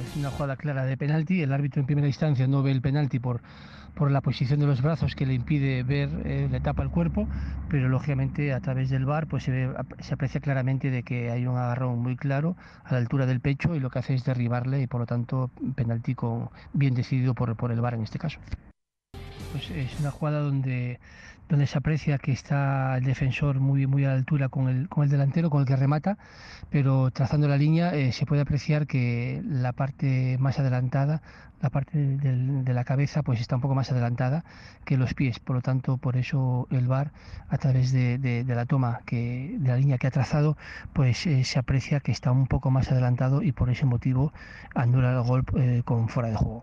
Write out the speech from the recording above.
es una jugada clara de penalti. El árbitro en primera instancia no ve el penalti por, por la posición de los brazos que le impide ver, eh, le tapa el cuerpo, pero lógicamente a través del bar pues se, ve, se aprecia claramente de que hay un agarrón muy claro a la altura del pecho y lo que hace es derribarle y por lo tanto penalti con, bien decidido por, por el bar en este caso. Pues es una jugada donde donde se aprecia que está el defensor muy, muy a la altura con el, con el delantero, con el que remata, pero trazando la línea eh, se puede apreciar que la parte más adelantada, la parte de la cabeza, pues está un poco más adelantada que los pies. Por lo tanto, por eso el VAR, a través de, de, de la toma que, de la línea que ha trazado, pues eh, se aprecia que está un poco más adelantado y por ese motivo anula el gol eh, con fuera de juego.